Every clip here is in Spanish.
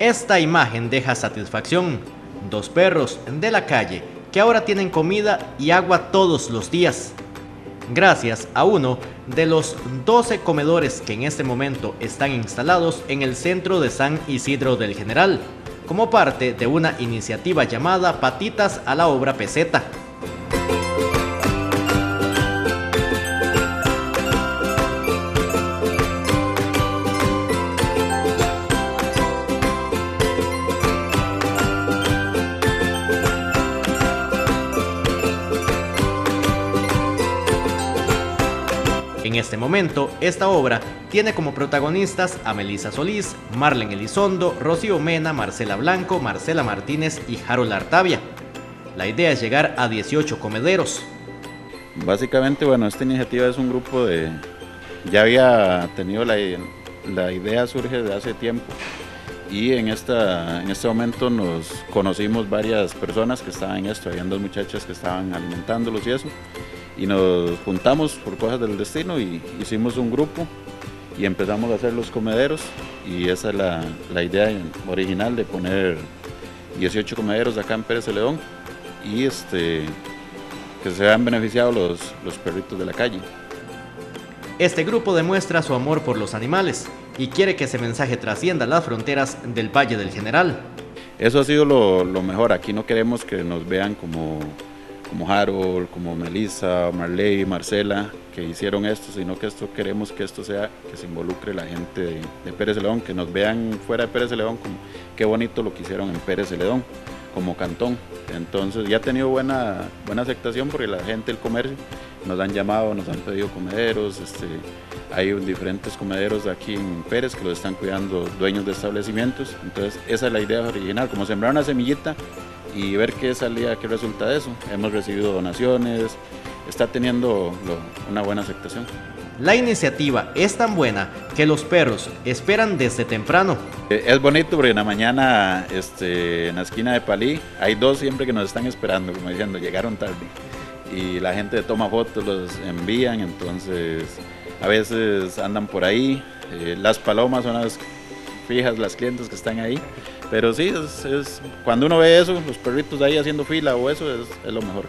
Esta imagen deja satisfacción. Dos perros de la calle que ahora tienen comida y agua todos los días. Gracias a uno de los 12 comedores que en este momento están instalados en el centro de San Isidro del General, como parte de una iniciativa llamada Patitas a la Obra Peseta. En este momento, esta obra tiene como protagonistas a Melissa Solís, Marlen Elizondo, Rocío Mena, Marcela Blanco, Marcela Martínez y Harold Artavia. La idea es llegar a 18 comederos. Básicamente, bueno, esta iniciativa es un grupo de... Ya había tenido la, la idea, surge de hace tiempo y en, esta, en este momento nos conocimos varias personas que estaban en esto, habían dos muchachas que estaban alimentándolos y eso y nos juntamos por cosas del destino y hicimos un grupo y empezamos a hacer los comederos y esa es la, la idea original de poner 18 comederos acá en Pérez de León y este, que se vean beneficiados los, los perritos de la calle. Este grupo demuestra su amor por los animales y quiere que ese mensaje trascienda las fronteras del Valle del General. Eso ha sido lo, lo mejor, aquí no queremos que nos vean como como Harold, como Melissa, Marley, Marcela, que hicieron esto, sino que esto queremos que esto sea, que se involucre la gente de, Pérez de León, que nos vean fuera de Pérez de León, como qué bonito lo que hicieron en Pérez de León, como cantón. Entonces ya ha tenido buena, buena aceptación porque la gente del comercio nos han llamado, nos han pedido comederos, este, hay diferentes comederos aquí en Pérez que los están cuidando dueños de establecimientos, entonces esa es la idea original, como sembrar una semillita y ver qué salía, qué resulta de eso. Hemos recibido donaciones, está teniendo una buena aceptación. La iniciativa es tan buena que los perros esperan desde temprano. Eh, es bonito porque en la mañana este, en la esquina de Palí hay dos siempre que nos están esperando, como diciendo, llegaron tarde. Y la gente toma fotos, los envían, entonces a veces andan por ahí. Eh, las palomas son las fijas, las clientes que están ahí. Pero sí, es, cuando uno ve eso, los perritos ahí haciendo fila o eso, es, es lo mejor.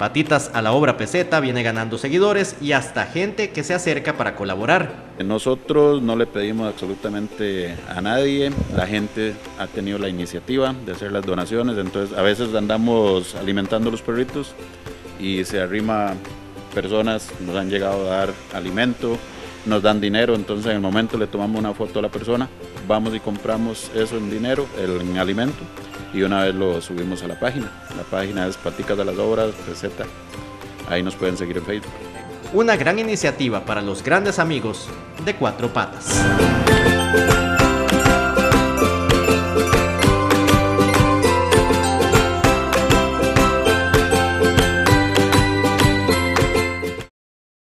Patitas a la obra peseta viene ganando seguidores y hasta gente que se acerca para colaborar. Nosotros no le pedimos absolutamente a nadie, la gente ha tenido la iniciativa de hacer las donaciones, entonces a veces andamos alimentando los perritos y se arrima personas, nos han llegado a dar alimento, nos dan dinero, entonces en el momento le tomamos una foto a la persona, vamos y compramos eso en dinero, en alimento y una vez lo subimos a la página. La página es Paticas de las Obras, receta. Ahí nos pueden seguir en Facebook. Una gran iniciativa para los grandes amigos de Cuatro Patas.